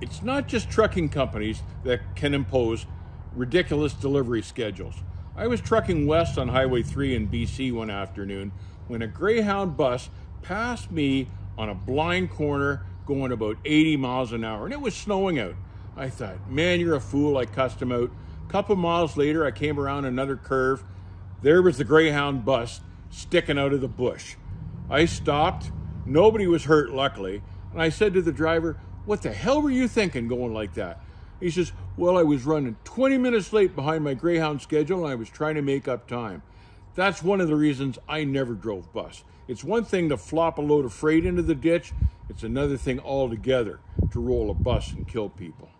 It's not just trucking companies that can impose ridiculous delivery schedules. I was trucking west on Highway 3 in BC one afternoon when a Greyhound bus passed me on a blind corner going about 80 miles an hour and it was snowing out. I thought, man, you're a fool. I cussed him out. A couple miles later, I came around another curve. There was the Greyhound bus sticking out of the bush. I stopped. Nobody was hurt, luckily. And I said to the driver, what the hell were you thinking going like that? He says, Well, I was running 20 minutes late behind my Greyhound schedule and I was trying to make up time. That's one of the reasons I never drove bus. It's one thing to flop a load of freight into the ditch, it's another thing altogether to roll a bus and kill people.